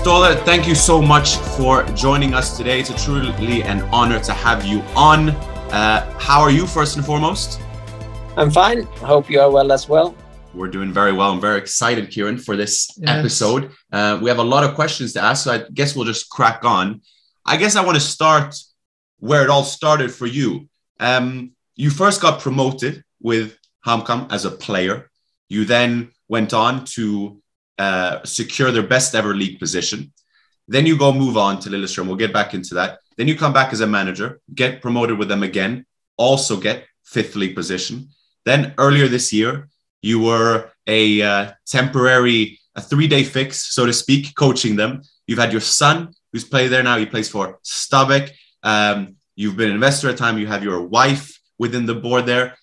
Ståle, thank you so much for joining us today. It's a truly an honor to have you on. Uh, how are you, first and foremost? I'm fine. I hope you are well as well. We're doing very well. I'm very excited, Ciaran, for this yes. episode. Uh, we have a lot of questions to ask, so I guess we'll just crack on. I guess I want to start where it all started for you. Um, you first got promoted with HamKam as a player. You then went on to uh, secure their best ever league position. Then you go move on to Lillestrøm. We'll get back into that. Then you come back as a manager, get promoted with them again, also get fifth league position. Then earlier this year, you were a uh, temporary, a three day fix, so to speak, coaching them. You've had your son who's played there now. He plays for Stabæk. Um, you've been an investor at time. You have your wife within the board there.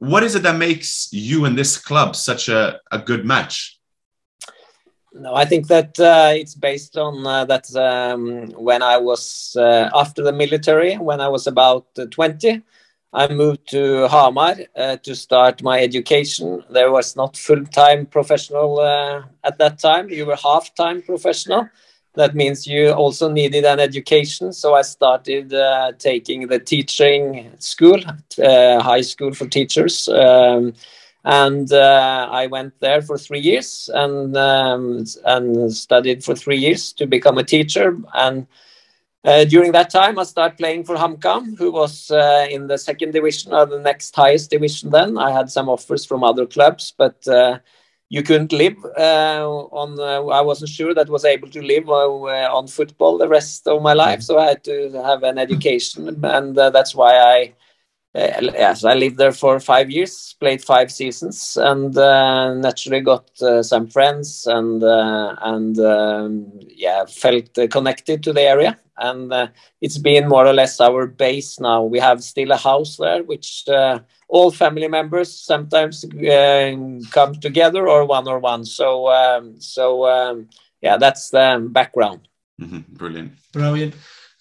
What is it that makes you and this club such a, a good match? No, I think that uh, it's based on uh, that um, when I was uh, after the military, when I was about uh, 20, I moved to Hamar uh, to start my education. There was not full-time professional uh, at that time. You were half-time professional. That means you also needed an education. So I started taking the teaching school, high school for teachers. Um, and uh, I went there for three years and um, and studied for three years to become a teacher. And uh, during that time, I started playing for HamKam, who was uh, in the second division or the next highest division. Then I had some offers from other clubs, but uh, you couldn't live uh, on. Uh, I wasn't sure that was able to live on football the rest of my life, so I had to have an education, and that's why I yes, I lived there for five years, played five seasons, and uh, naturally got uh, some friends and uh, and um, yeah, felt connected to the area. And uh, it's been more or less our base now. We have still a house there, which uh, all family members sometimes come together or one or one. So um, so um, yeah, that's the background. Mm -hmm. Brilliant. Brilliant.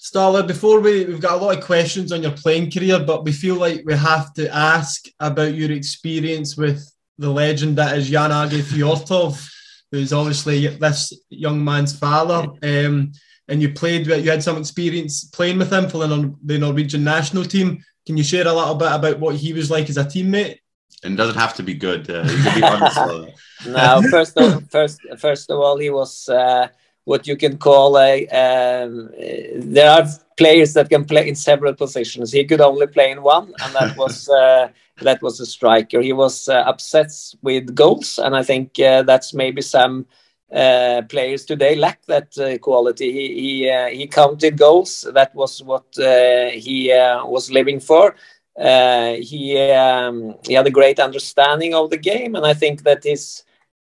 Ståle, before we, we've got a lot of questions on your playing career, but we feel like we have to ask about your experience with the legend that is Jan Åge Fjørtoft, who's obviously this young man's father. Um, and you played, with you had some experience playing with him for the, the Norwegian national team. Can you share a little bit about what he was like as a teammate? And it doesn't have to be good. Uh, you can be honest. no, first of, first, first of all, he was. Uh, what you can call a. Um, there are players that can play in several positions. He could only play in one, and that was uh, that was a striker. He was uh, obsessed with goals, and I think uh, that's maybe some uh, players today lack that uh, quality. He he uh, he counted goals. That was what he was living for. he um, he had a great understanding of the game, and I think that his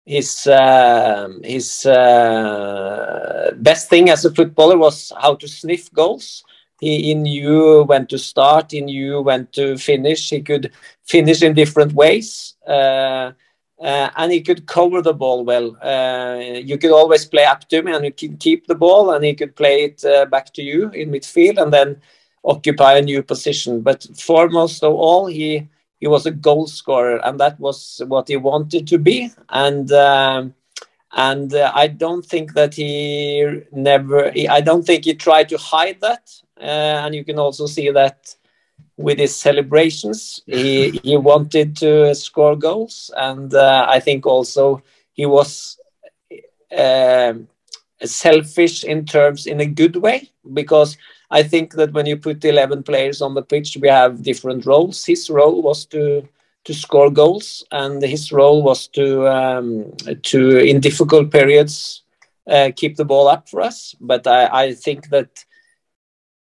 his uh, his uh, best thing as a footballer was how to sniff goals. He, he, knew when to start. He knew when to finish. He could finish in different ways, uh, uh and he could cover the ball well. Uh, you could always play up to him, and you could keep the ball, and he could play it uh, back to you in midfield, and then occupy a new position. But foremost of all, he he was a goal scorer, and that was what he wanted to be. And um, and uh, I don't think that he never. He, I don't think he tried to hide that. Uh, and you can also see that with his celebrations, he he wanted to score goals, and uh, I think also he was. Um, selfish in terms in a good way because I think that when you put 11 players on the pitch, we have different roles. His role was to to score goals, and his role was to um, to in difficult periods uh, keep the ball up for us. But I, I think that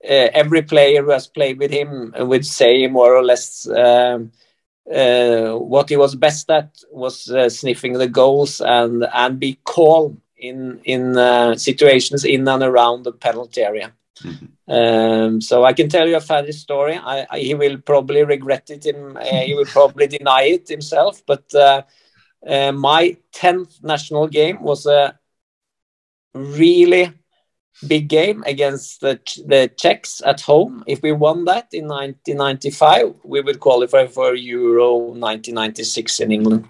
uh, every player who has played with him would say more or less. Um, uh, what he was best at was uh, sniffing the goals and and be calm in in uh, situations in and around the penalty area. Mm-hmm. Um, so I can tell you a funny story. I, I, he will probably regret it. In, uh, he will probably deny it himself. But uh, uh, my tenth national game was a really big game against the, the Czechs at home. If we won that in 1995, we would qualify for Euro 1996 in England.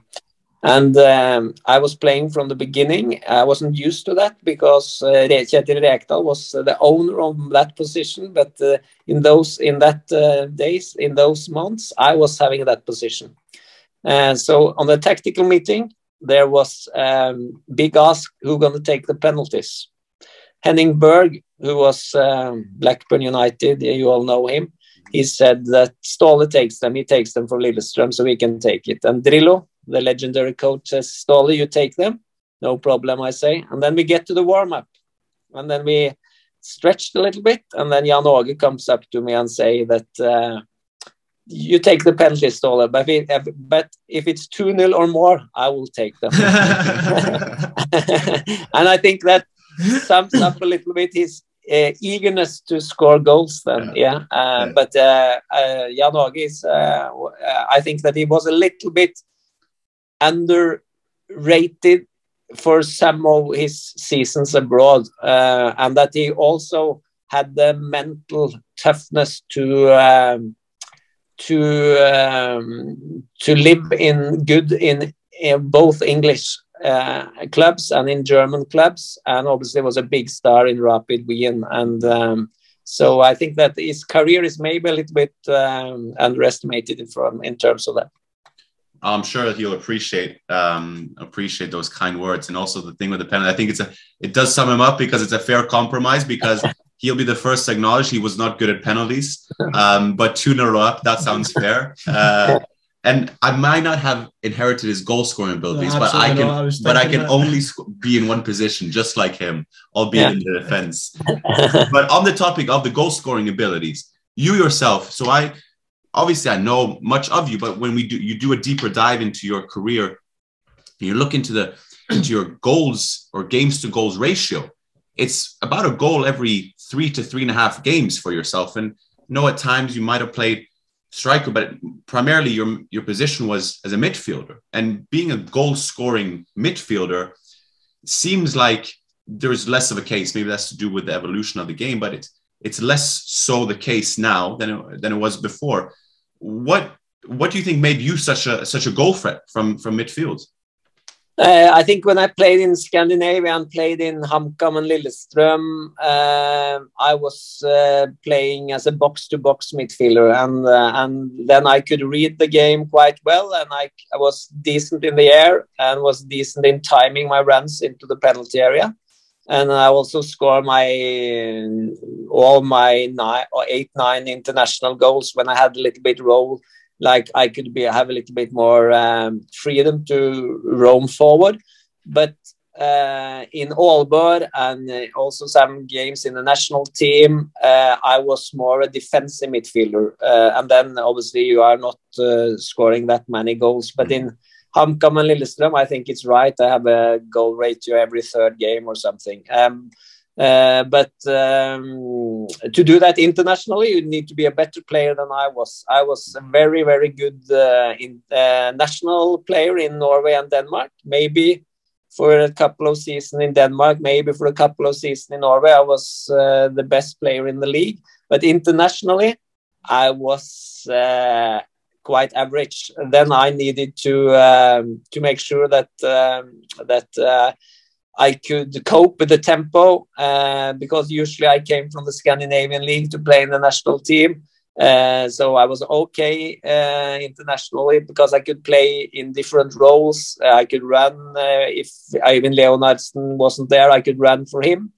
And um, I was playing from the beginning. I wasn't used to that because uh, Kjetil Rekdal was the owner of that position. But uh, in those in that uh, days, in those months, I was having that position. And so on the tactical meeting, there was um, big ask who going to take the penalties. Henning Berg, who was um, Blackburn United, you all know him. He said that Ståle takes them. He takes them for Lillestrøm, so we can take it. And Drillo, the legendary coach says, Ståle, you take them. No problem, I say. And then we get to the warm up. And then we stretched a little bit. And then Jan Åge comes up to me and say that uh, you take the penalty, Ståle. But if, but if it's 2 0 or more, I will take them. and I think that sums up a little bit his uh, eagerness to score goals then yeah, yeah. Uh, yeah. but uh, uh, Jan Åge is uh, uh, I think that he was a little bit underrated for some of his seasons abroad, uh, and that he also had the mental toughness to um, to um, to live in good in, in both English uh, clubs and in German clubs, and obviously was a big star in Rapid Wien. And um, so I think that his career is maybe a little bit um, underestimated from in terms of that. I'm sure he'll appreciate um, appreciate those kind words, and also the thing with the penalty. I think it's a it does sum him up because it's a fair compromise because he'll be the first to acknowledge he was not good at penalties. Um, but two nil up, that sounds fair. Uh, and I might not have inherited his goal scoring abilities, no, but I can, I but I can that. only be in one position, just like him, albeit yeah. in the defense. but on the topic of the goal scoring abilities, you yourself. So I obviously I know much of you, but when we do you do a deeper dive into your career, you look into the into your goals or games to goals ratio, it's about a goal every three to three and a half games for yourself. And know at times you might have played striker, but primarily your your position was as a midfielder. And being a goal scoring midfielder seems like there's less of a case. Maybe that's to do with the evolution of the game, but it's it's less so the case now than it, than it was before what what do you think made you such a such a goal threat from from midfield? Uh, I think when I played in Scandinavia and played in HamKam and Lillestrøm, uh, I was uh, playing as a box-to-box midfielder, and uh, and then I could read the game quite well, and I, I was decent in the air and was decent in timing my runs into the penalty area and I also score my all my nine or eight nine international goals when I had a little bit role like I could be have a little bit more um, freedom to roam forward. But uh, in Aalborg and uh, also some games in the national team uh, I was more a defensive midfielder. Uh, and then obviously you are not uh, scoring that many goals. But in HamKam and Lillestrøm, I think it's right. I have a goal ratio every third game or something. Um, uh, but um, to do that internationally, you need to be a better player than I was. I was a very, very good uh, in, uh, national player in Norway and Denmark. Maybe for a couple of seasons in Denmark, maybe for a couple of seasons in Norway, I was uh, the best player in the league. But internationally, I was uh, quite average. Then I needed to um, to make sure that um, that uh, I could cope with the tempo uh, because usually I came from the Scandinavian league to play in the national team. Uh, so I was okay uh, internationally because I could play in different roles. Uh, I could run uh, if Øyvind Leonhardsen wasn't there. I could run for him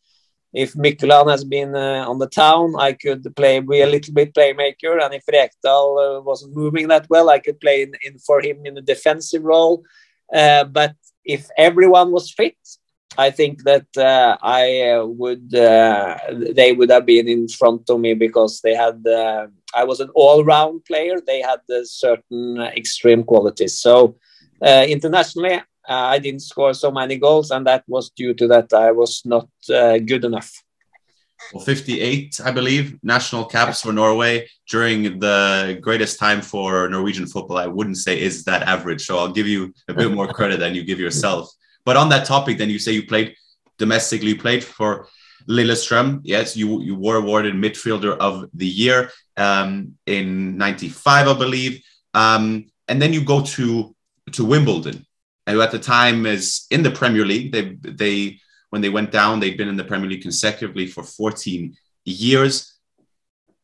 if Mykland has been uh, on the town, I could play be a little bit playmaker, and if Rekdal uh, wasn't moving that well, I could play in, in for him in a defensive role. Uh, but if everyone was fit, I think that uh, I uh, would uh, they would have been in front of me because they had I was an all-round player. They had certain extreme qualities. So internationally, I didn't score so many goals, and that was due to that I was not uh, good enough. Well, 58, I believe, national caps for Norway during the greatest time for Norwegian football. I wouldn't say is that average, so I'll give you a bit more credit than you give yourself. But on that topic, then you say you played domestically, you played for Lillestrøm. Yes, you you were awarded midfielder of the year um, in '95, I believe. Um, and then you go to to Wimbledon who at the time is in the Premier League. They they when they went down, they'd been in the Premier League consecutively for 14 years.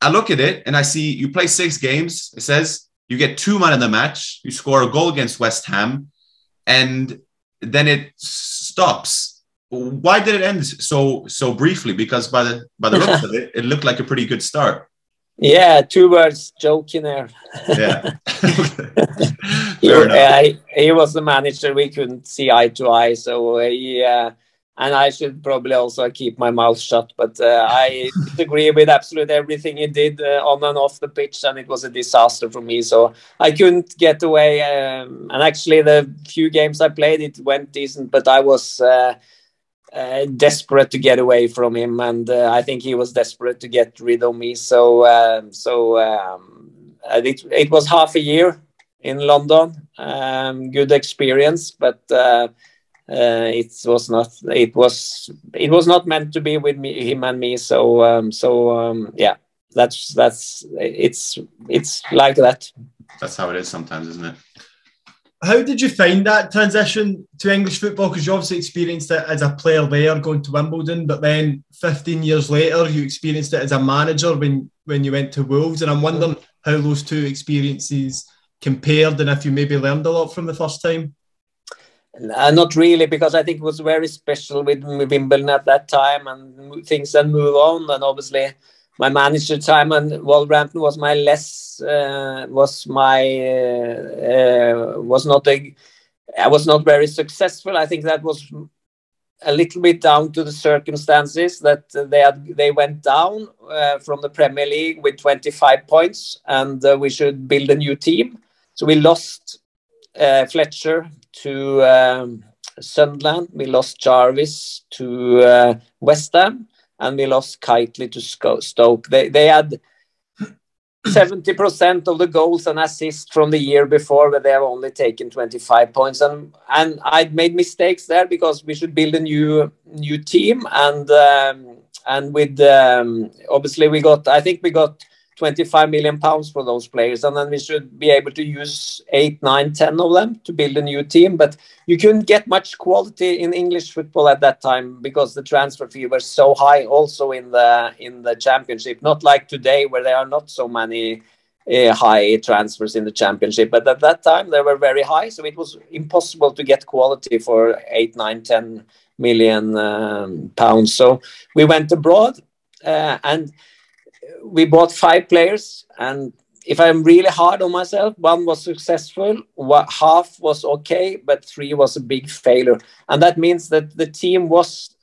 I look at it and I see you play six games. It says you get two man in the match, you score a goal against West Ham, and then it stops. Why did it end so so briefly? Because by the by the looks of it, it looked like a pretty good start. Yeah, two words Joe Kinnear. Yeah. yeah, he, he, was the manager. We couldn't see eye to eye, so he uh, and I should probably also keep my mouth shut. But uh, I agree with absolutely everything he did uh, on and off the pitch, and it was a disaster for me. So I couldn't get away. Um, and actually, the few games I played, it went decent, but I was. Uh, uh desperate to get away from him, and uh, I think he was desperate to get rid of me. So, um, so um, it, it was half a year in London. Um, good experience, but uh, uh, it was not it was it was not meant to be with me him and me so um, so um, yeah that's that's it's it's like that that's how it is sometimes isn't it how did you find that transition to English football? Because you obviously experienced it as a player there, going to Wimbledon, but then 15 years later, you experienced it as a manager when when you went to Wolves. And I'm wondering how those two experiences compared, and if you maybe learned a lot from the first time. Uh, not really, because I think it was very special with Wimbledon at that time, and things then move on. And obviously, my manager time Wolverhampton was my less uh, was my uh, uh, was not a I was not very successful. I think that was a little bit down to the circumstances that they had they went down uh, from the Premier League with 25 points, and uh, we should build a new team. So we lost uh, Fletcher to um, Sunderland. We lost Jarvis to West Ham, and we lost Kightly to Stoke. They they had. 70% of the goals and assists from the year before, but they have only taken 25 points. And and I made mistakes there because we should build a new new team. And um, and with um, obviously we got I think we got 25 million pounds for those players and then we should be able to use 8 9 10 of them to build a new team. But you couldn't get much quality in english football at that time because the transfer fee was so high also in the in the championship. Not like today where there are not so many uh, high transfers in the championship but at that time they were very high so it was impossible to get quality for 8 9 10 million um, pounds. So we went abroad uh, and we bought five players, and if I'm really hard on myself, one was successful, half was okay, but three was a big failure, and that means that the team was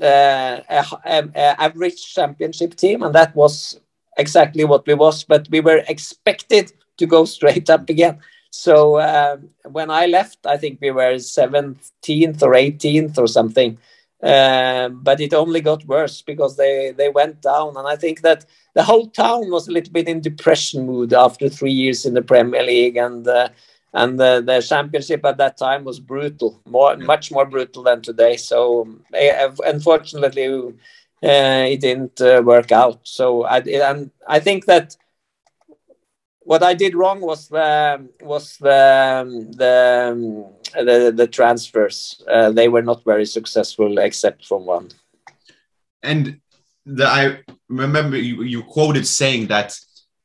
uh, a, a, a average championship team, and that was exactly what we was. But we were expected to go straight up again. So uh, when I left, I think we were 17th or 18th or something. Uh, but it only got worse because they, they went down. And I think that the whole town was a little bit in depression mood after three years in the Premier League. And uh, and the, the championship at that time was brutal, more much more brutal than today. So uh, unfortunately, uh, it didn't uh, work out. So I and I think that what I did wrong was the was the the the, the transfers. Uh, they were not very successful, except from one. And the, I remember you, you quoted saying that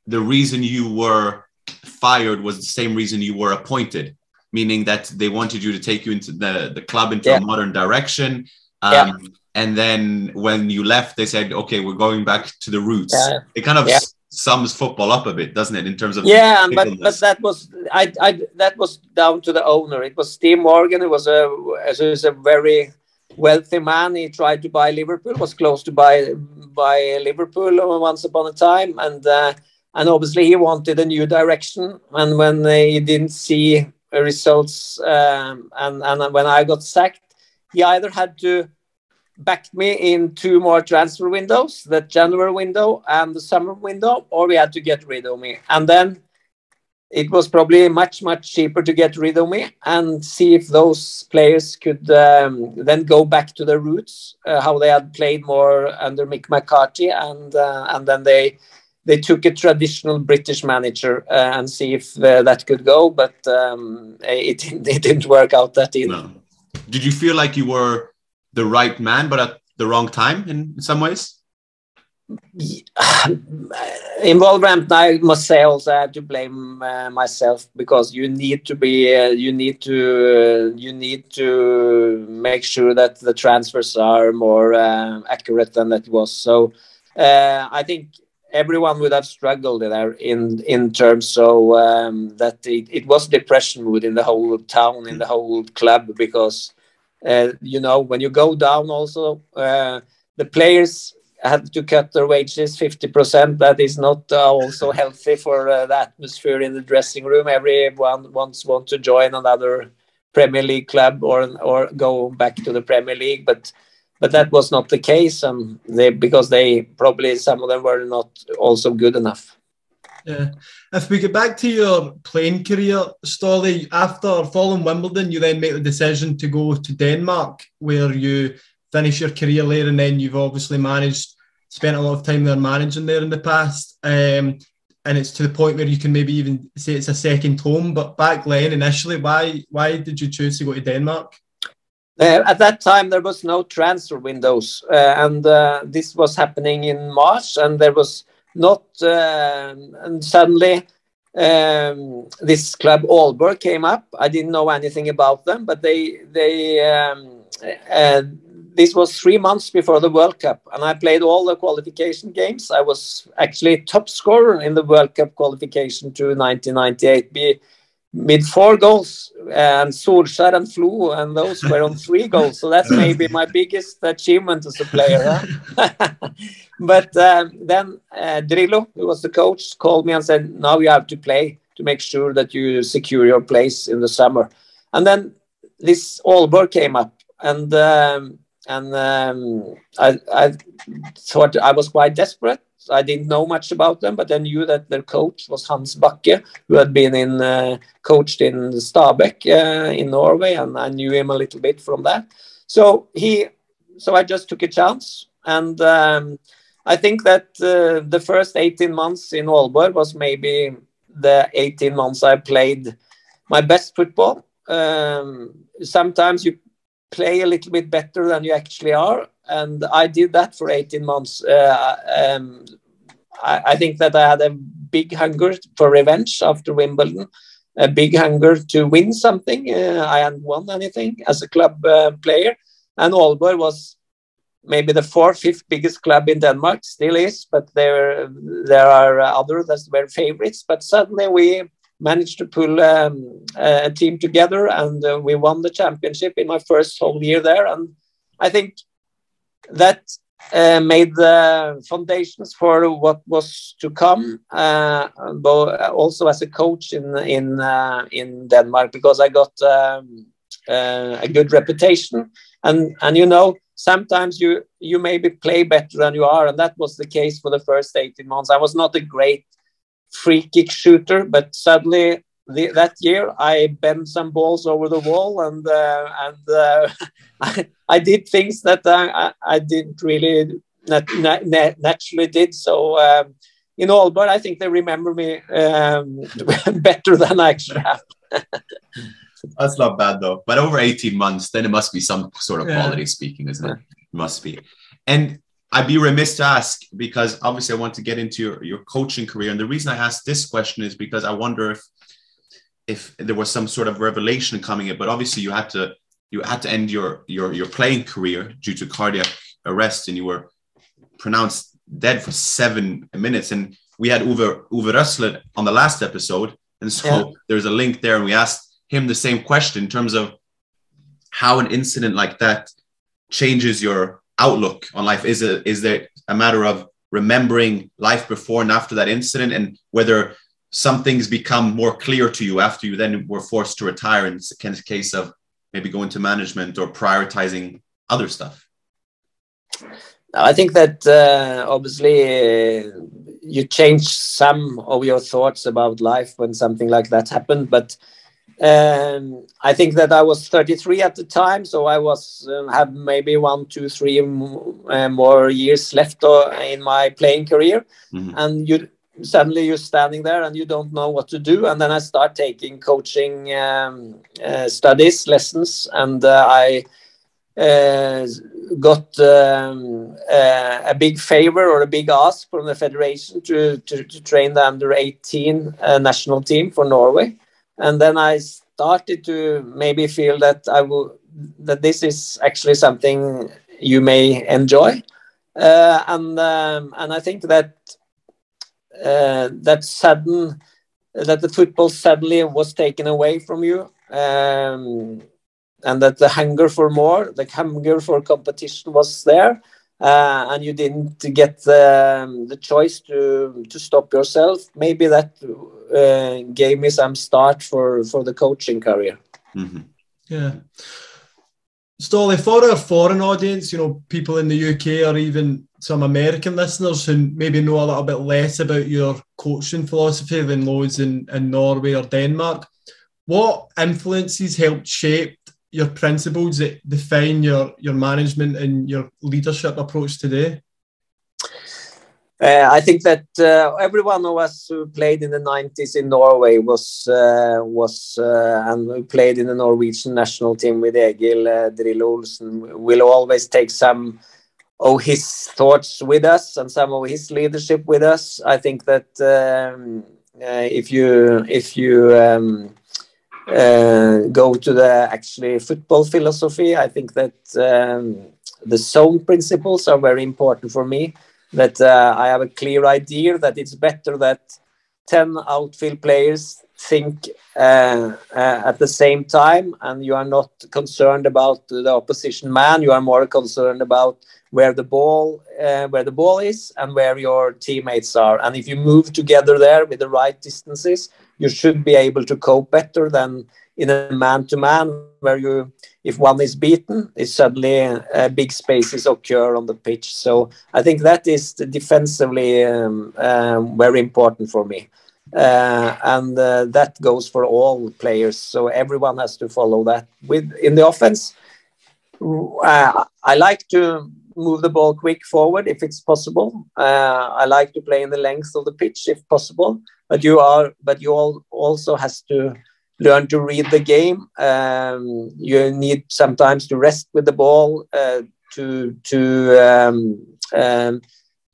the reason you were fired was the same reason you were appointed, meaning that they wanted you to take you into the, the club into yeah. a modern direction. Um, yeah. And then when you left, they said, okay, we're going back to the roots. Yeah. It kind of yeah sums football up a bit, doesn't it, in terms of yeah, but but that was I, I that was down to the owner. It was Steve Morgan. It was a it was a very wealthy man. He tried to buy Liverpool. Was close to buy buy Liverpool once upon a time, and uh, and obviously he wanted a new direction. And when he didn't see results, um, and and when I got sacked, he either had to backed me in two more transfer windows, the January window and the summer window, or we had to get rid of me. And then it was probably much, much cheaper to get rid of me and see if those players could um, then go back to their roots, uh, how they had played more under Mick McCarthy, and uh, and then they they took a traditional British manager uh, and see if uh, that could go, but um, it, it didn't work out that either. No. Did you feel like you were the right man, but at the wrong time in some ways? in Wolverhampton, I must say also I have to blame uh, myself because you need to be, uh, you need to, uh, you need to make sure that the transfers are more uh, accurate than that was. So uh, I think everyone would have struggled there in in terms of um, that it, it was depression within the whole town, in the whole club because uh, you know when you go down also the players had to cut their wages 50%. That is not uh, also healthy for uh, the atmosphere in the dressing room. Everyone wants want to join another Premier League club or or go back to the Premier League, but but that was not the case, um, they, because they probably some of them were not also good enough. Yeah. If we get back to your playing career, Ståle, after following Wimbledon, you then make the decision to go to Denmark, where you finish your career there, and then you've obviously managed, spent a lot of time there managing there in the past. Um, and it's to the point where you can maybe even say it's a second home. But back then, initially, why why did you choose to go to Denmark? Uh, at that time, there was no transfer windows, uh, and uh, this was happening in March, and there was not. Um, and suddenly, um, this club Aalborg came up. I didn't know anything about them, but they they um, uh, this was three months before the World Cup, and I played all the qualification games. I was actually top scorer in the World Cup qualification to 1998, be, with four goals, and Solskjaer and Flo, and those were on three goals. So that's maybe my biggest achievement as a player. Huh? but um, then uh, Drillo, who was the coach, called me and said, "Now you have to play to make sure that you secure your place in the summer." And then this Aalborg came up, and um, and um, I, I thought I was quite desperate. I didn't know much about them, but I knew that their coach was Hans Backe, who had been in uh, coached in Stabæk uh, in Norway, and I knew him a little bit from that. So he, so I just took a chance, and um, I think that uh, the first 18 months in Aalborg was maybe the 18 months I played my best football. Um, sometimes you play a little bit better than you actually are. And I did that for 18 months. Uh, um, I, I, think that I had a big hunger for revenge after Wimbledon, a big hunger to win something. Uh, I hadn't won anything as a club uh, player. And Aalborg was maybe the fourth, fifth biggest club in Denmark, still is, but there, there are others that were favorites. But suddenly we managed to pull um, a team together and uh, we won the championship in my first whole year there. And I think that uh, made the foundations for what was to come, uh, also as a coach in in uh, in Denmark, because I got um, uh, a good reputation, and and you know sometimes you you maybe play better than you are, and that was the case for the first eighteen months. I was not a great free kick shooter, but suddenly the, that year I bent some balls over the wall and uh, and uh, I, I, did things that I, I didn't really nat nat naturally did. So um, in all, but I think they remember me um, better than I actually have. That's not bad though. But over 18 months, then it must be some sort of quality speaking, isn't it? it? Must be. And I'd be remiss to ask because obviously I want to get into your, your coaching career. And the reason I asked this question is because I wonder if if there was some sort of revelation coming in, but obviously you had to you had to end your your your playing career due to cardiac arrest and you were pronounced dead for seven minutes. And we had Uwe Uwe Rösler on the last episode. And so yeah. there's a link there, and we asked him the same question in terms of how an incident like that changes your outlook on life? Is it is there a matter of remembering life before and after that incident, and whether some things become more clear to you after you then were forced to retire in the case of maybe going to management or prioritizing other stuff? I think that uh, obviously uh, you change some of your thoughts about life when something like that happened, but um, I think that I was 33 at the time, so I was um, have maybe one, two, three uh, more years left uh, in my playing career. Mm-hmm. And you suddenly you're standing there and you don't know what to do. And then I start taking coaching um, uh, studies, lessons, and uh, I uh, got um, uh, a big favor or a big ask from the federation to, to, to train the under 18 uh, national team for Norway. And then I started to maybe feel that I will that this is actually something you may enjoy. Uh, and um, and I think that uh, that sudden that the football suddenly was taken away from you um, and that the hunger for more the hunger for competition was there uh, and you didn't get the, um, the choice to to stop yourself. Maybe that uh, gave me some start for for the coaching career. Mm-hmm. yeah. Ståle, for our foreign audience, you know, people in the UK or even some American listeners who maybe know a little bit less about your coaching philosophy than those in, in Norway or Denmark, what influences helped shape your principles that define your, your management and your leadership approach today? Uh, I think that uh, every one of us who played in the 90s in Norway was uh, was uh, and who played in the Norwegian national team with Egil uh, Olsen will always take some of his thoughts with us and some of his leadership with us. I think that um, uh, if you if you um, go to the actually football philosophy, I think that um, the zone principles are very important for me that uh, I have a clear idea that it's better that 10 outfield players think uh, uh, at the same time and you are not concerned about the opposition man you are more concerned about where the ball uh, where the ball is and where your teammates are and if you move together there with the right distances you should be able to cope better than in a man to man where you if one is beaten, it suddenly uh, big spaces occur on the pitch. So I think that is defensively um, um, very important for me. Uh, and uh, that goes for all players. So everyone has to follow that. With in the offense, uh, I like to move the ball quick forward if it's possible. Uh, I like to play in the length of the pitch if possible. But you are, but you all also has to learn to read the game. Um, you need sometimes to rest with the ball, uh, to to um, um,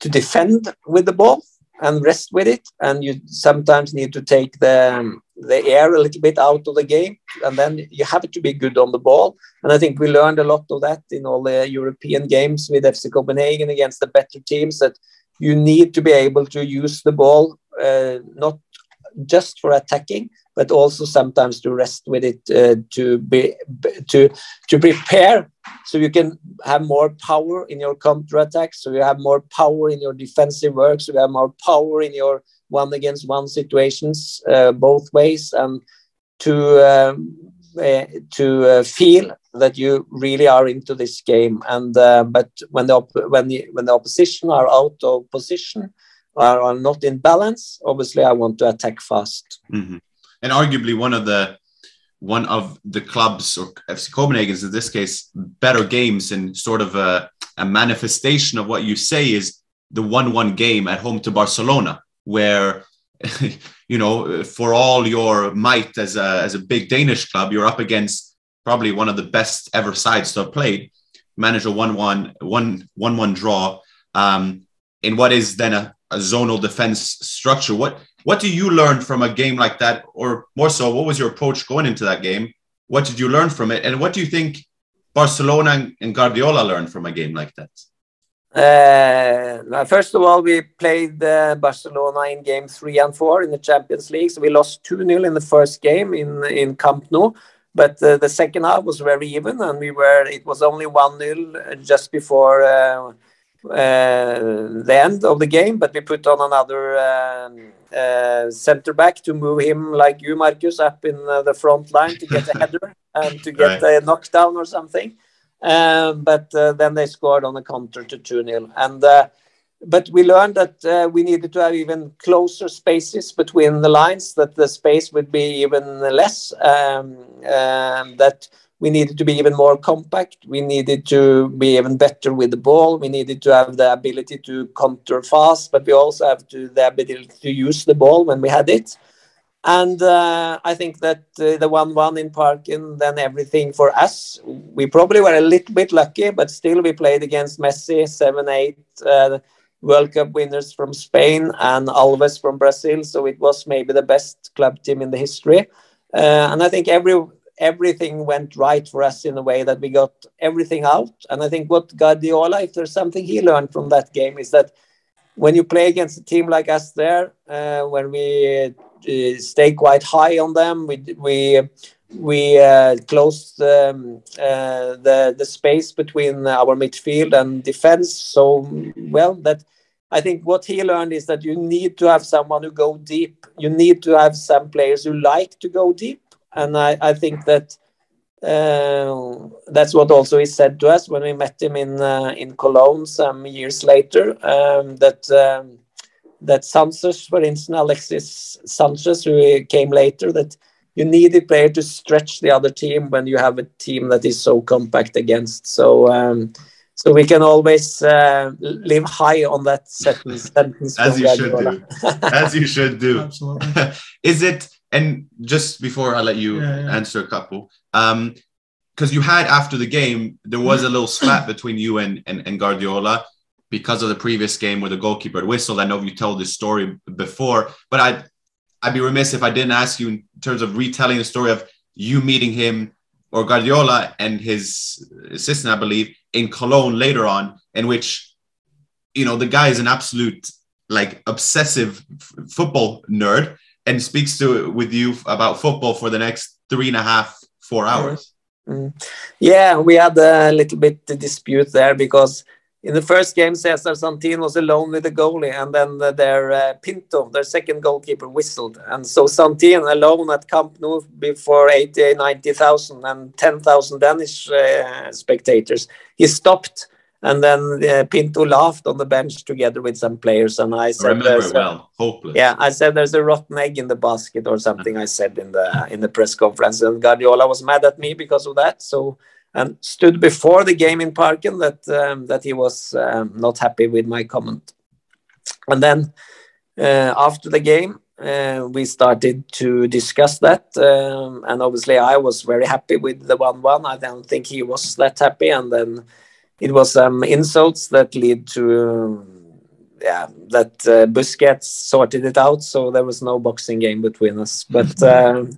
to defend with the ball and rest with it. And you sometimes need to take the the air a little bit out of the game, and then you have to be good on the ball. And I think we learned a lot of that in all the European games with FC Copenhagen against the better teams. That you need to be able to use the ball uh, not just for attacking, but also sometimes to rest with it uh, to be to to prepare so you can have more power in your counter attack so you have more power in your defensive work so you have more power in your one against one situations uh, both ways and to uh, to uh, feel that you really are into this game. And uh, but when the when the when the opposition are out of position are, are not in balance obviously i want to attack fast. Mm-hmm. And arguably one of the one of the clubs or FC Copenhagen's in this case better games and sort of a, a manifestation of what you say is the one-one game at home to Barcelona, where you know for all your might as a as a big Danish club, you're up against probably one of the best ever sides to have played. Manage a one-one one one-one draw um, in what is then a, a zonal defense structure. What what do you learn from a game like that, or more so, what was your approach going into that game? What did you learn from it, and what do you think Barcelona and Guardiola learned from a game like that? Uh, first of all, we played uh, Barcelona in game three and four in the Champions League. So we lost 2 0 in the first game in, in Camp Nou. But uh, the second half was very even, and we were. It was only one 0 just before uh, uh, the end of the game. But we put on another um, uh, center back to move him like you, Markus, up in uh, the front line to get a header and to get a knockdown or something. Um, but uh, then they scored on the counter to 2 0. And uh, but we learned that uh, we needed to have even closer spaces between the lines, that the space would be even less. Um, um, that we needed to be even more compact. We needed to be even better with the ball. We needed to have the ability to counter fast, but we also have to the ability to use the ball when we had it. And uh, I think that uh, the 1 1 in Parken, then everything for us. We probably were a little bit lucky, but still we played against Messi, 7 8 uh, World Cup winners from Spain, and Alves from Brazil. So it was maybe the best club team in the history. Uh, and I think every everything went right for us in a way that we got everything out. And I think what Guardiola, if there's something he learned from that game, is that when you play against a team like us there, uh, when we stay quite high on them. We we we uh, closed um, uh, the the space between our midfield and defense so well that I think what he learned is that you need to have someone who go deep. You need to have some players who like to go deep, and I, I think that uh, that's what also he said to us when we met him in uh, in Cologne some years later. Um, that um, that Sanchez, for instance, Alexis Sanchez, who came later, that you need a player to stretch the other team when you have a team that is so compact against. So, um, so we can always uh, live high on that sentence. sentence As you should do. As you should do. Absolutely. is it? And just before I let you yeah, yeah. answer a couple, um, because you had after the game, there was a little spat between you and, and, and Guardiola because of the previous game where the goalkeeper whistled. I know you told this story before, but I'd, I'd be remiss if I didn't ask you in terms of retelling the story of you meeting him or Guardiola and his assistant, I believe, in Cologne later on, in which, you know, the guy is an absolute like obsessive f- football nerd and speaks to with you about football for the next three and a half, four hours. Mm. Yeah, we had a little bit of dispute there because in the first game, Cesar Santin was alone with the goalie, and then their uh, Pinto, their second goalkeeper, whistled. And so Santin alone at Camp Nou before 80, 90,000 and 10,000 Danish uh, spectators. He stopped, and then uh, Pinto laughed on the bench together with some players. And I said, I remember well, hopeless. Yeah, I said there's a rotten egg in the basket or something. I said in the in the press conference, and Guardiola was mad at me because of that. So and stood before the game in Parken that um, that he was um, not happy with my comment. And then uh, after the game, uh, we started to discuss that, um, and obviously I was very happy with the one-one. I don't think he was that happy, and then it was some insults that lead to. yeah, that uh, Busquets sorted it out, so there was no boxing game between us. But um,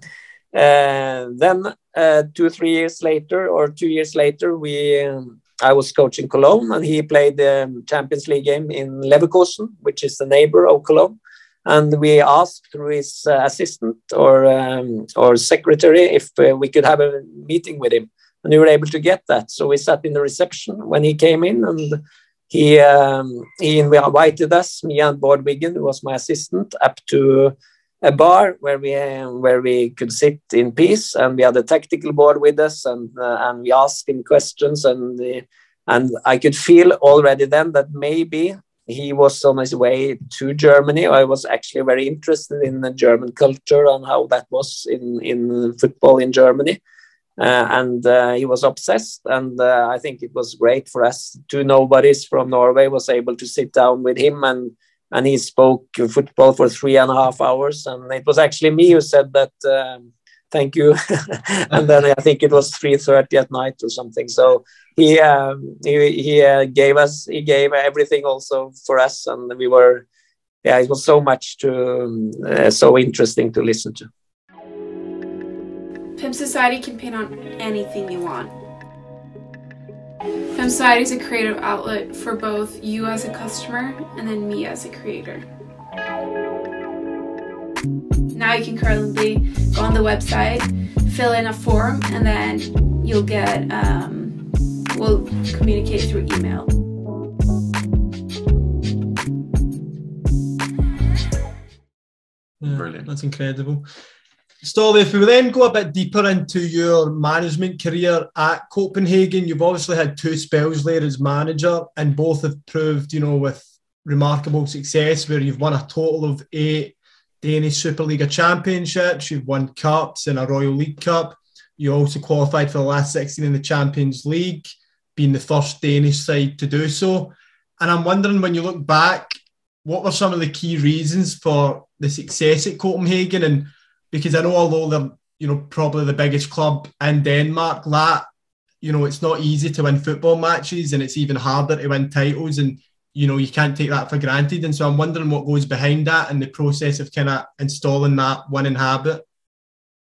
uh, then uh, two three years later or two years later we um, I was coaching Cologne and he played the Champions League game in Leverkusen, which is the neighbor of Cologne. And we asked through his uh, assistant or um, or secretary if uh, we could have a meeting with him, and we were able to get that. So we sat in the reception when he came in, and he um, he invited us, me and Wiggen, who was my assistant, up to a bar where we where we could sit in peace, and we had a tactical board with us, and uh, and we asked him questions, and uh, and I could feel already then that maybe he was on his way to Germany. I was actually very interested in the German culture and how that was in in football in Germany. Uh, and uh, he was obsessed and uh, i think it was great for us two nobodies from norway was able to sit down with him and and he spoke football for three and a half hours. And it was actually me who said that. Um, thank you. and then I think it was three thirty at night or something. So he um, he, he uh, gave us he gave everything also for us, and we were yeah it was so much to um, uh, so interesting to listen to. Pimp Society can paint on anything you want. Fem Society is a creative outlet for both you as a customer and then me as a creator. Now you can currently go on the website, fill in a form, and then you'll get, um, we'll communicate through email. Yeah, Brilliant. That's incredible. Ståle, if we then go a bit deeper into your management career at Copenhagen, you've obviously had two spells there as manager, and both have proved, you know, with remarkable success, where you've won a total of eight Danish Superliga championships, you've won cups and a Royal League Cup. you also qualified for the last 16 in the Champions League, being the first Danish side to do so. And I'm wondering when you look back, what were some of the key reasons for the success at Copenhagen? And because I know although they're you know probably the biggest club in Denmark, that you know it's not easy to win football matches, and it's even harder to win titles. And you know you can't take that for granted. And so I'm wondering what goes behind that and the process of kind of installing that winning habit.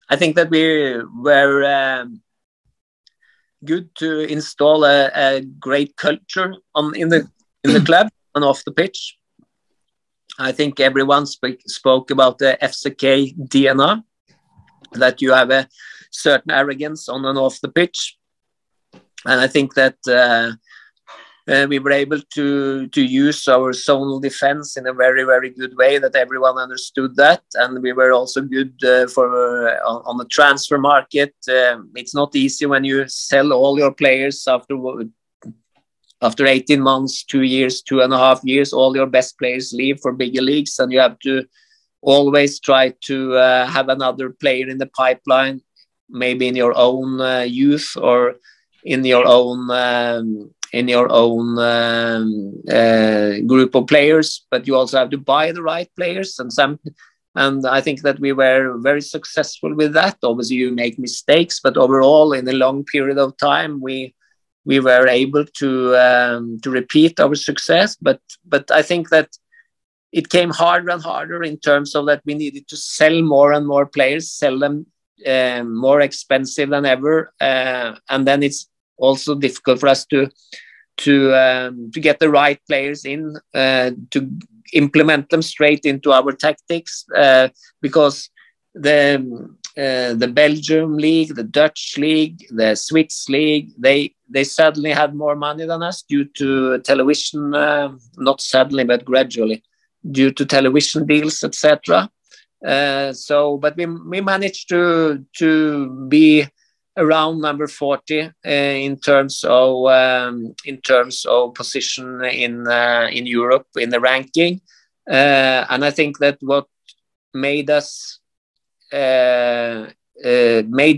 I think that we were um, good to install a, a, great culture on in the in the club and off the pitch. I think everyone spoke about the FCK DNA, that you have a certain arrogance on and off the pitch, and I think that uh, uh, we were able to to use our zonal defense in a very very good way that everyone understood that. And we were also good uh, for uh, on, on, the transfer market. Um, it's not easy when you sell all your players after after 18 months two years two and a half years all your best players leave for bigger leagues and you have to always try to uh, have another player in the pipeline maybe in your own uh, youth or in your own um, in your own um, uh, group of players, but you also have to buy the right players and some. And I think that we were very successful with that. Obviously, you make mistakes, but overall, in a long period of time, we we were able to um, to repeat our success. But but I think that it came harder and harder in terms of that we needed to sell more and more players, sell them uh, more expensive than ever, uh, and then it's also difficult for us to to um, to get the right players in uh, to implement them straight into our tactics uh, because the uh, the Belgium league, the Dutch league, the Swiss league, they they suddenly had more money than us due to television, uh, not suddenly but gradually, due to television deals, etc. Uh, so, but we we managed to to be around number 40 uh, in terms of um, in terms of position in uh, in Europe in the ranking, and I think that what made us made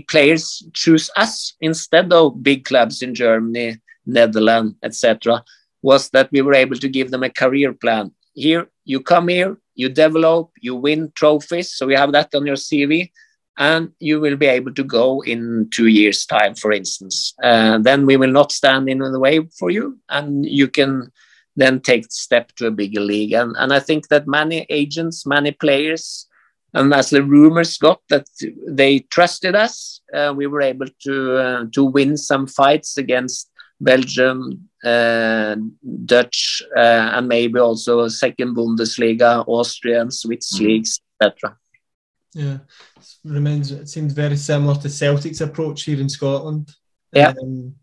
players choose us instead of big clubs in Germany, Netherlands, etc. was that we were able to give them a career plan. Here, you come here, you develop, you win trophies, so you have that on your CV and you will be able to go in two years time for instance uh, then we will not stand in the way for you and you can then take step to a bigger league and, and i think that many agents many players and as the rumors got that they trusted us uh, we were able to uh, to win some fights against belgium uh, dutch uh, and maybe also second bundesliga austrian swiss mm. leagues etc yeah, it remains. It seems very similar to Celtic's approach here in Scotland. Yeah. Um,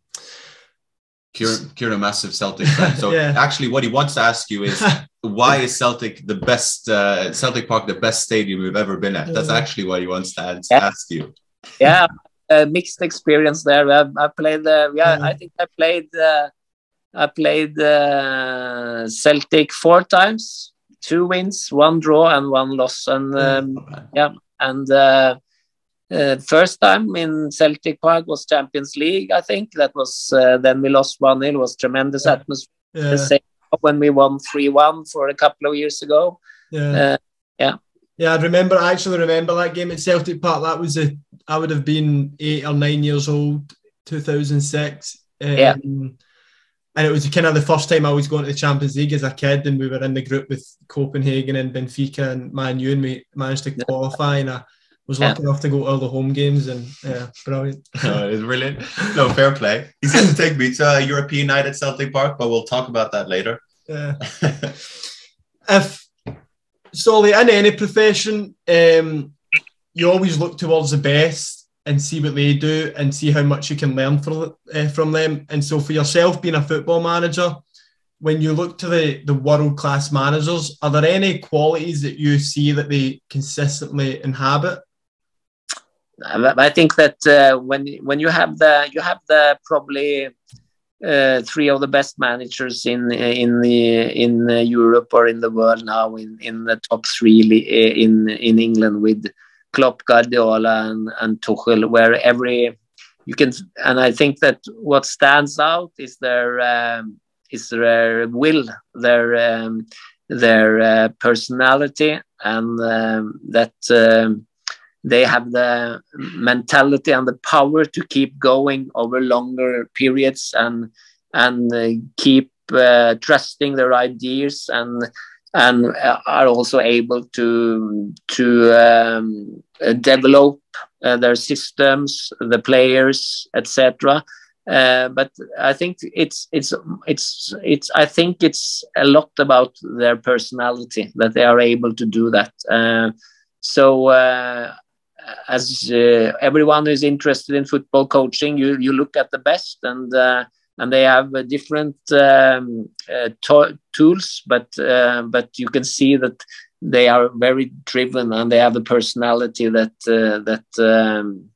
Ciaran, Ciaran, a massive Celtic fan. So yeah. actually, what he wants to ask you is, why is Celtic the best? Uh, Celtic Park the best stadium we've ever been at? That's actually what he wants to ask, yeah. ask you. Yeah, a mixed experience there. I, I played. Uh, yeah, yeah, I think I played. Uh, I played uh, Celtic four times two wins, one draw, and one loss. And um, yeah, and uh, uh, first time in Celtic Park was Champions League. I think that was uh, then we lost one 0 Was tremendous yeah. atmosphere. Yeah. The same when we won three one for a couple of years ago. Yeah. Uh, yeah. Yeah, I remember. I actually remember that game at Celtic Park. That was a. I would have been eight or nine years old, two thousand six. Um, yeah and it was kind of the first time I was going to the Champions League as a kid, and we were in the group with Copenhagen and Benfica and Man U, and we managed to qualify. And I was lucky yeah. enough to go to all the home games, and yeah, brilliant. oh, it's brilliant. No, fair play. He's going to take me to a European night at Celtic Park, but we'll talk about that later. Yeah. if Solly, in any profession, um, you always look towards the best and see what they do and see how much you can learn from, uh, from them. And so, for yourself, being a football manager, when you look to the, the world class managers, are there any qualities that you see that they consistently inhabit? I think that uh, when when you have the you have the probably uh, three of the best managers in in the in Europe or in the world now in in the top three in in England with Klopp, Guardiola, and, and Tuchel, where every you can, and I think that what stands out is their um, is their will, their um, their uh, personality, and um, that um, they have the mentality and the power to keep going over longer periods and and uh, keep uh, trusting their ideas and and are also able to to um, develop uh, their systems, the players, etc. Uh, but I think it's it's it's it's I think it's a lot about their personality that they are able to do that. Uh, so uh, as uh, everyone who is interested in football coaching, you you look at the best and uh, and they have different um, to- tools, but but you can see that they are very driven and they have the personality that that um,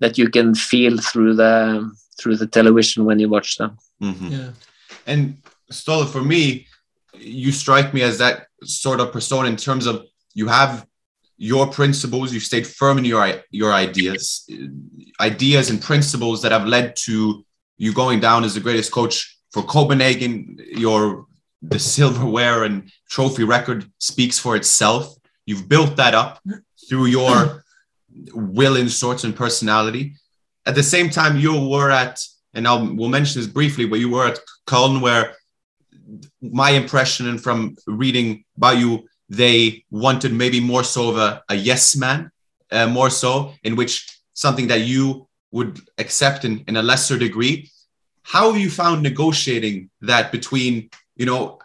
that you can feel through the through the television when you watch them. Mm-hmm. Yeah. And Ståle, for me, you strike me as that sort of persona in terms of you have your principles, you've stayed firm in your your ideas, ideas and principles that have led to you going down as the greatest coach for Copenhagen. Your the silverware and trophy record speaks for itself. You've built that up through your will in sorts and personality. At the same time, you were at, and I'll we'll mention this briefly, but you were at Köln, where my impression and from reading about you, they wanted maybe more so of a, a yes man, uh, more so, in which something that you would accept in, in a lesser degree. How have you found negotiating that between, you know,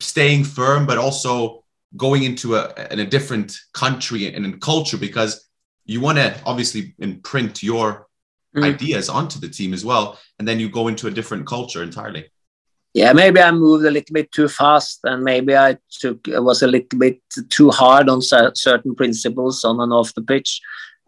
staying firm, but also going into a, in a different country and in culture? Because you want to obviously imprint your mm. ideas onto the team as well and then you go into a different culture entirely yeah maybe i moved a little bit too fast and maybe i took was a little bit too hard on certain principles on and off the pitch.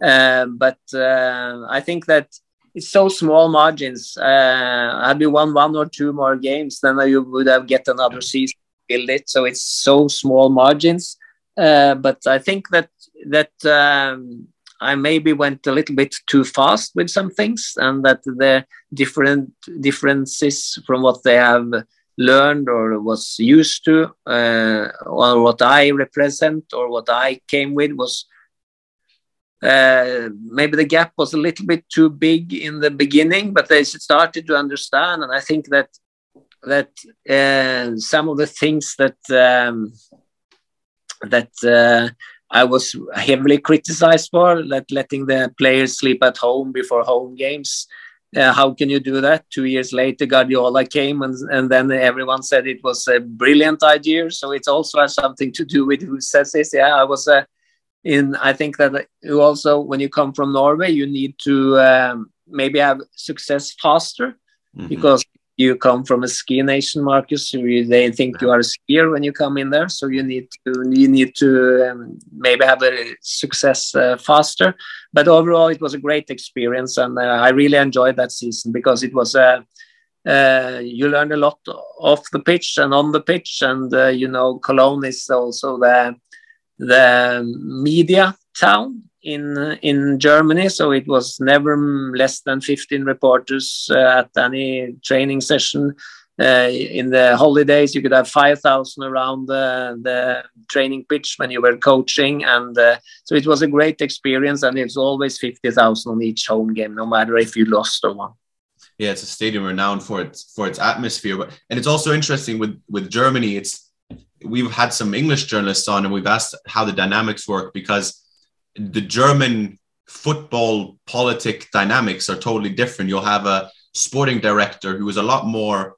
Uh, but uh, i think that it's so small margins. Uh, had we won one or two more games then you would have get another season build it. So it's so small margins. Uh, but i think that that um, I maybe went a little bit too fast with some things, and that the different differences from what they have learned or was used to, uh, or what I represent or what I came with was uh, maybe the gap was a little bit too big in the beginning, but they started to understand, and I think that that uh, some of the things that um, that uh, I was heavily criticized for that letting the players sleep at home before home games. Uh, how can you do that? Two years later, Guardiola came, and, and then everyone said it was a brilliant idea. So it also has something to do with who says this. Yeah, I was uh, in. I think that you also, when you come from Norway, you need to um, maybe have success faster mm-hmm. because you come from a ski nation, Markus. They think you are a skier when you come in there, so you need to you need to um, maybe have a success uh, faster. But overall, it was a great experience, and uh, I really enjoyed that season because it was a uh, uh, you learn a lot off the pitch and on the pitch, and uh, you know Cologne is also the the media town in in Germany, so it was never less than 15 reporters uh, at any training session. Uh, in the holidays, you could have 5,000 around the, the, training pitch when you were coaching, and uh, so it was a great experience. And it's always 50,000 on each home game, no matter if you lost or won. Yeah, it's a stadium renowned for its for its atmosphere, but and it's also interesting with with Germany. It's we've had some English journalists on, and we've asked how the dynamics work because the German football politic dynamics are totally different. You'll have a sporting director who is a lot more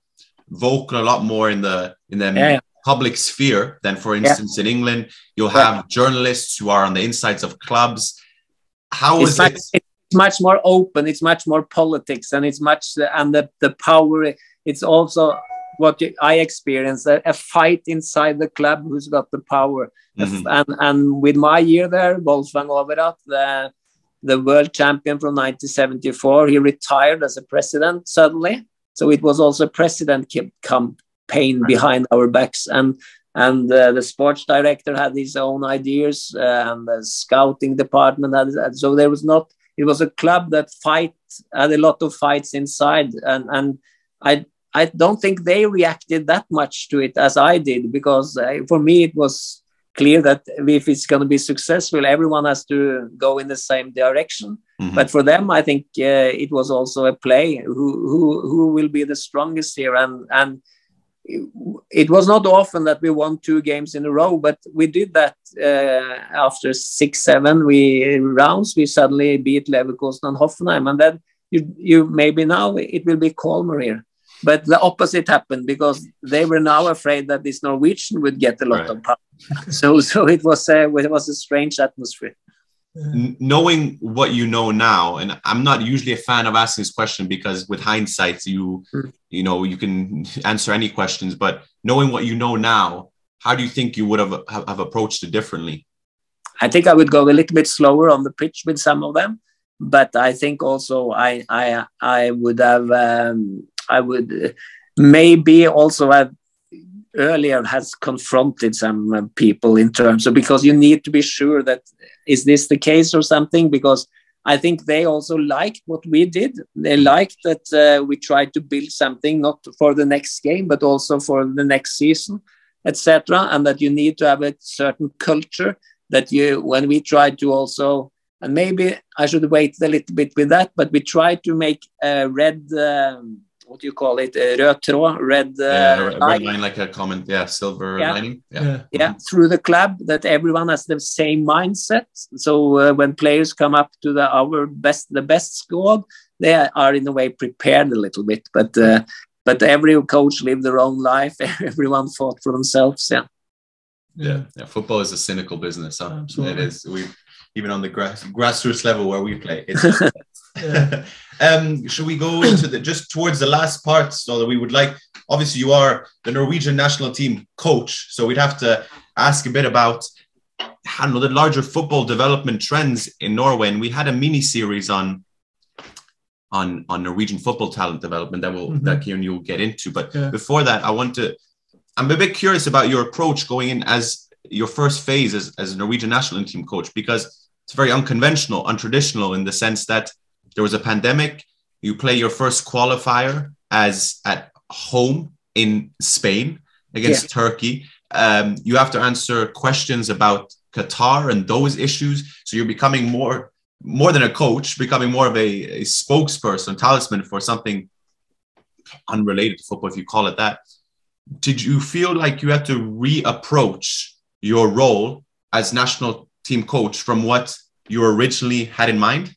vocal, a lot more in the in the yeah. public sphere than, for instance, yeah. in England. You'll have journalists who are on the insides of clubs. How it's is much, it? It's much more open. It's much more politics, and it's much and the the power. It's also what I experienced a, fight inside the club who's got the power. Mm-hmm. And, and with my year there, Wolfgang Overath, the, the world champion from 1974, he retired as a president suddenly. So it was also a president campaign behind our backs. And and uh, the sports director had his own ideas uh, and the scouting department had so there was not it was a club that fight had a lot of fights inside and and i i don't think they reacted that much to it as i did because uh, for me it was clear that if it's going to be successful everyone has to go in the same direction mm-hmm. but for them i think uh, it was also a play who who who will be the strongest here and and it was not often that we won two games in a row, but we did that uh, after six, seven we rounds. We suddenly beat Leverkusen and Hoffenheim, and then you, you maybe now it will be calmer here. But the opposite happened because they were now afraid that this Norwegian would get a lot right. of power. so, so it was a, it was a strange atmosphere knowing what you know now and i'm not usually a fan of asking this question because with hindsight you mm. you know you can answer any questions but knowing what you know now how do you think you would have, have, have approached it differently i think i would go a little bit slower on the pitch with some of them but i think also i i i would have um, i would maybe also have earlier has confronted some uh, people in terms of because you need to be sure that is this the case or something? Because i think they also liked what we did. They liked that uh, we tried to build something not for the next game but also for the next season etc and that you need to have a certain culture that you when we tried to also and maybe i should wait a little bit with that but we tried to make a red um, what do you call it? Uh, rød tråd, red, uh, yeah, red line. line. like a comment, yeah, silver yeah. lining. Yeah. yeah. yeah, through the club that everyone has the same mindset. So uh, when players come up to the our best, the best squad, they are in a way prepared a little bit. But uh, but every coach lived their own life. Everyone fought for themselves. Yeah. Yeah, yeah. Football is a cynical business. Huh? Absolutely. It is. We even on the grass grassroots level where we play. It's, um, should we go into the just towards the last part? So that we would like, obviously, you are the Norwegian national team coach, so we'd have to ask a bit about I know the larger football development trends in Norway. And we had a mini series on on on Norwegian football talent development that will mm-hmm. that Ciaran you'll get into. But yeah. before that, I want to. I'm a bit curious about your approach going in as your first phase as, as a Norwegian national team coach because it's very unconventional, untraditional in the sense that there was a pandemic. You play your first qualifier as at home in Spain against yeah. Turkey. Um, you have to answer questions about Qatar and those issues. So you're becoming more more than a coach, becoming more of a, a spokesperson, talisman for something unrelated to football, if you call it that. Did you feel like you had to reapproach your role as national team coach from what you originally had in mind?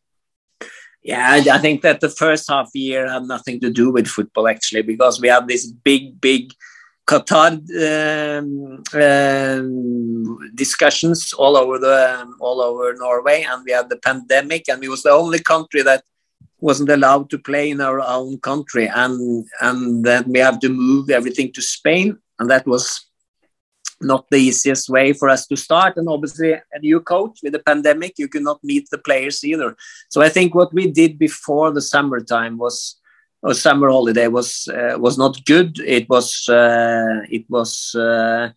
Yeah, I think that the first half year had nothing to do with football actually, because we had this big, big Qatar um, um, discussions all over the um, all over Norway, and we had the pandemic, and we was the only country that wasn't allowed to play in our own country, and and then we have to move everything to Spain, and that was not the easiest way for us to start. And obviously, a new coach with the pandemic, you cannot meet the players either. So I think what we did before the summertime was, or summer holiday was uh, was not good. It was uh, it was uh,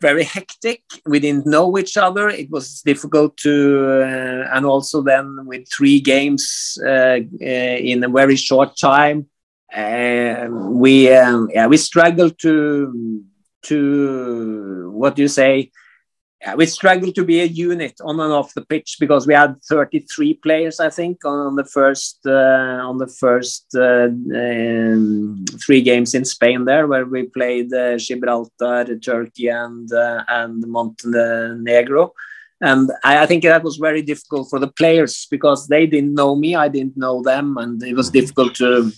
very hectic. We didn't know each other. It was difficult to, uh, and also then with three games uh, uh, in a very short time. we um, yeah we struggled to to what do you say? We struggled to be a unit on and off the pitch because we had 33 players, I think, on the first uh, on the first uh, um, three games in Spain there, where we played uh, Gibraltar, Turkey, and uh, and Montenegro. And I, I, think that was very difficult for the players because they didn't know me, I didn't know them, and it was difficult to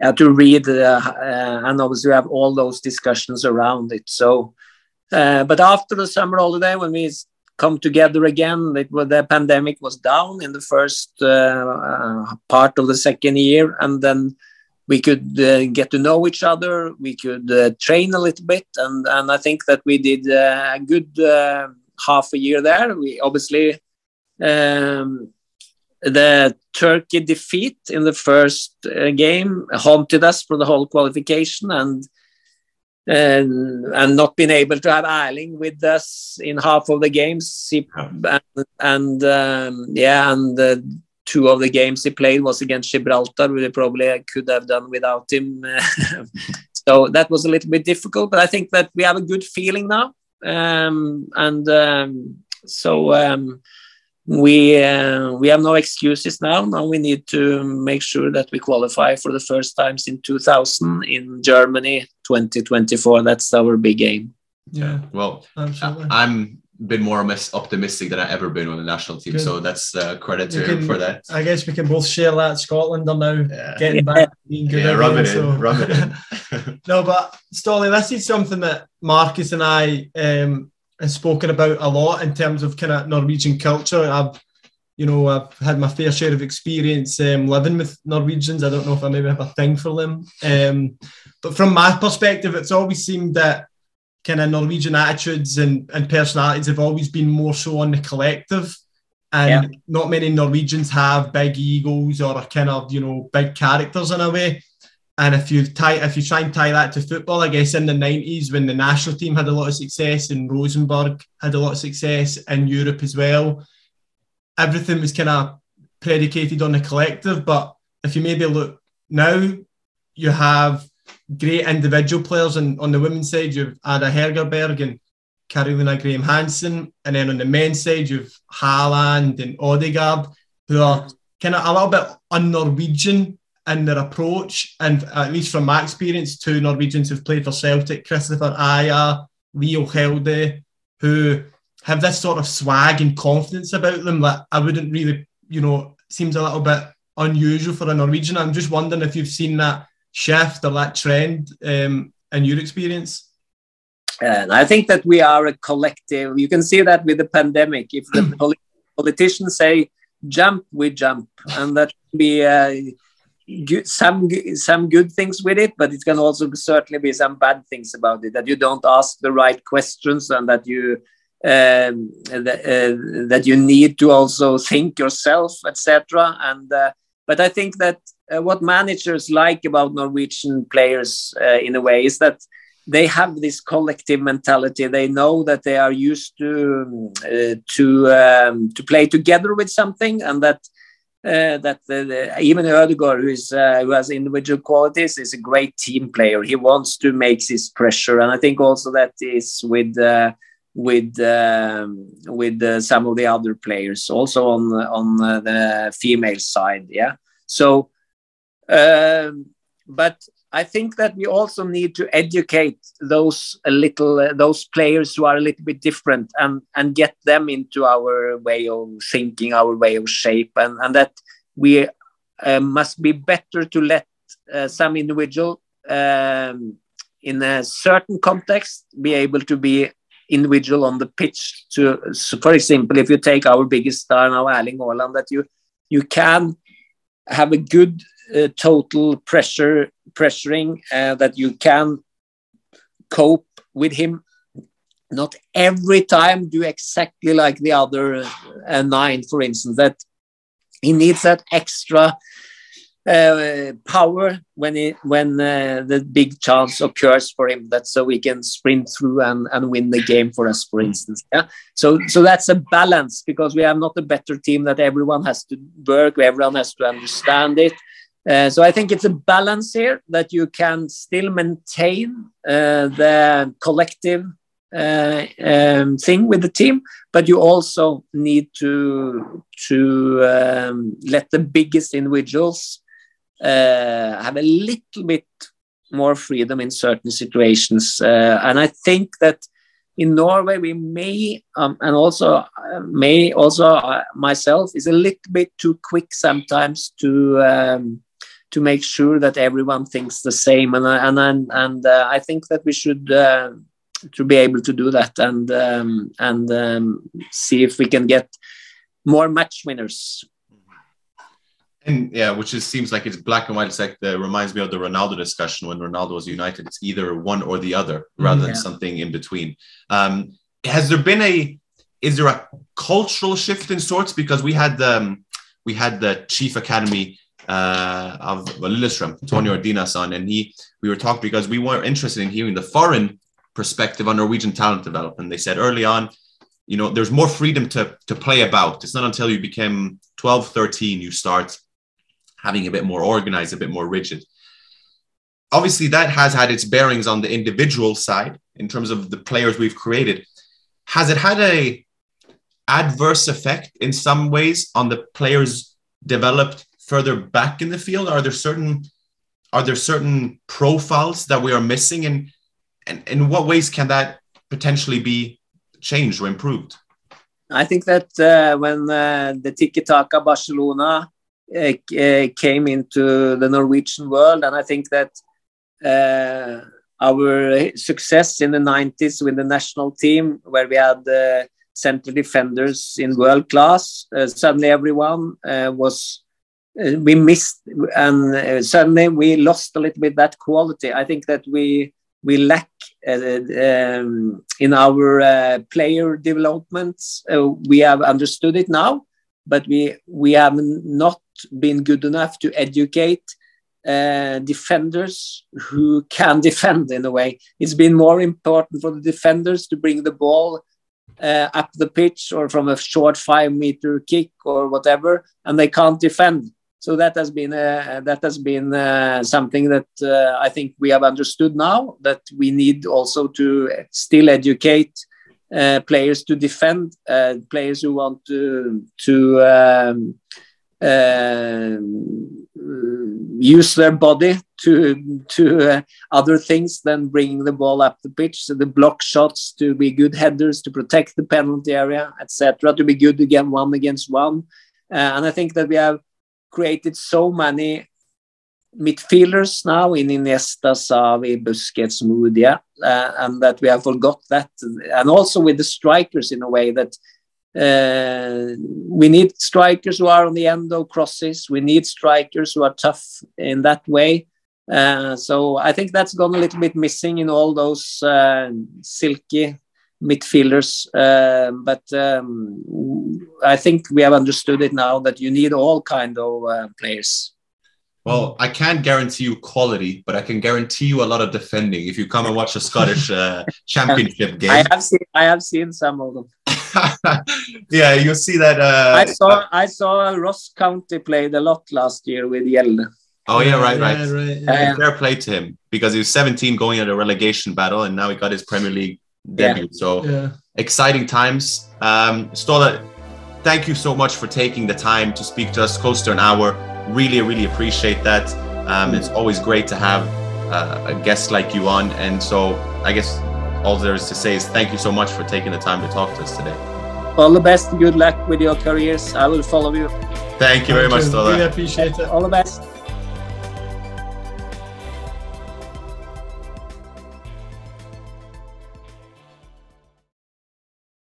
to read, uh, uh, and obviously have all those discussions around it. So, uh, but after the summer holiday, when we come together again, it the pandemic was down in the first uh, uh, part of the second year, and then we could get to know each other. We could train a little bit, and and I think that we did a good half a year there. We obviously. Um, the Turkey defeat in the first uh, game haunted us for the whole qualification, and and and not been able to have Erling with us in half of the games. He, and, and um, yeah, and uh, two of the games he played was against Gibraltar. We probably could have done without him. so that was a little bit difficult, but I think that we have a good feeling now, um, and um, so um, we uh, we have no excuses now. Now we need to make sure that we qualify for the first times in 2000 in Germany 2024. That's our big aim. Yeah. Well, Absolutely. I'm been more optimistic than I ever been on the national team. Good. So that's uh, credit to him for that. I guess we can both share that. Scotland are now yeah. getting yeah. back, being good. Yeah, rub it so. in, rub it in. no, but Ståle, this is something that Markus and I um, have spoken about a lot in terms of kind of Norwegian culture. I've, you know, I've had my fair share of experience um, living with Norwegians. I don't know if I maybe have a thing for them. Um, but from my perspective, it's always seemed that kind of Norwegian attitudes and, and personalities have always been more so on the collective. And yeah. not many Norwegians have big egos or are kind of, you know, big characters in a way. And if you tie, if you try and tie that to football, I guess in the nineties when the national team had a lot of success and Rosenborg had a lot of success in Europe as well, everything was kind of predicated on the collective. But if you maybe look now, you have great individual players, and on the women's side you've Ada Hegerberg and Caroline Graham Hansen, and then on the men's side you've Haaland and Ødegaard, who are kind of a little bit un-Norwegian in their approach, and at least from my experience, two Norwegians who've played for Celtic, Kristoffer Ajer, Leo Hjelde, who have this sort of swag and confidence about them that I wouldn't really, you know, seems a little bit unusual for a Norwegian. I'm just wondering if you've seen that shift or that trend um, in your experience? And I think that we are a collective. You can see that with the pandemic. If the politicians say jump, we jump, and that be uh, good, some some good things with it, but it can also certainly be some bad things about it. That you don't ask the right questions, and that you um, that, uh, that you need to also think yourself, etc. And uh, but I think that uh, what managers like about Norwegian players uh, in a way is that they have this collective mentality. They know that they are used to uh, to um, to play together with something, and that uh, that even Ødegaard, who is uh, who has individual qualities, is a great team player. He wants to make this pressure, and I think also that is with uh, with um, with some of the other players, also on on the female side. Yeah, so um, but I think that we also need to educate those a little uh, those players who are a little bit different and and get them into our way of thinking, our way of shape, and and that we uh, must be better to let uh, some individual um, in a certain context be able to be individual on the pitch. To so for example, if you take our biggest star now, Erling Haaland, that you you can have a good uh, total pressure pressuring uh, that you can cope with him. Not every time do exactly like the other uh, nine for instance that he needs that extra uh, power when he, when uh, the big chance occurs for him. That so we can sprint through and, and win the game for us for instance. Yeah. So so that's a balance because we have not a better team that everyone has to work everyone has to understand it uh, so I think it's a balance here that you can still maintain uh, the collective uh, um, thing with the team, but you also need to to um, let the biggest individuals uh, have a little bit more freedom in certain situations. Uh, and I think that in Norway we may um, and also uh, may also myself is a little bit too quick sometimes to um, to make sure that everyone thinks the same. And and and, and uh, I think that we should uh, to be able to do that and um, and um, see if we can get more match winners. And yeah, which just seems like it's black and white. It's like the reminds me of the Ronaldo discussion when Ronaldo was United. It's either one or the other rather yeah. than something in between. Um, has there been a is there a cultural shift in sorts because we had um, we had the chief academy uh, of Lillestrøm, Tony Ordinason, and he we were talking because we were interested in hearing the foreign perspective on Norwegian talent development. They said early on, you know, there's more freedom to to play about. It's not until you become 12, 13 you start having a bit more organized, a bit more rigid. Obviously, that has had its bearings on the individual side in terms of the players we've created. Has it had a adverse effect in some ways on the players developed further back in the field? Are there certain are there certain profiles that we are missing, and and in what ways can that potentially be changed or improved? I think that uh, when uh, the Tiki Taka Barcelona uh, uh, came into the Norwegian world, and I think that uh, our success in the 90s with the national team, where we had uh, central defenders in world class, suddenly everyone was uh, we missed and uh, suddenly we lost a little bit that quality. I think that we we lack uh, um, in our uh, player developments. Uh, we have understood it now, but we we have not been good enough to educate uh, defenders who can defend in a way. It's been more important for the defenders to bring the ball up the pitch or from a short five meter kick or whatever, and they can't defend so that has been uh, that has been uh, something that uh, I think we have understood now that we need also to still educate uh, players to defend uh, players who want to to um, uh, use their body to to other things than bringing the ball up the pitch. So the block shots to be good headers to protect the penalty area, etc. To be good again one against one, and I think that we have created so many midfielders now in Iniesta, Xavi, Busquets, Mudia, uh, and that we have forgot that. And also with the strikers in a way that uh, we need strikers who are on the end of crosses. We need strikers who are tough in that way. Uh, so I think that's gone a little bit missing in all those uh, silky midfielders. Uh, but um, I think we have understood it now that you need all kind of uh, players. Well, I can't guarantee you quality, but I can guarantee you a lot of defending if you come and watch a Scottish uh, Championship game. I have seen, I have seen some of them. yeah, you'll see that. Uh, I saw, I saw Ross County played a lot last year with Hjelde. Oh yeah, right, right. Yeah, right yeah. Fair play to him because he was 17 going at a relegation battle, and now he got his Premier League debut. Yeah. So yeah. exciting times. Um, Ståle, thank you so much for taking the time to speak to us close to an hour. Really, really appreciate that. Um, it's always great to have uh, a guest like you on. And so I guess all there is to say is thank you so much for taking the time to talk to us today. All the best. Good luck with your careers. I will follow you. Thank you very much, Ståle. Really appreciate it. All the best.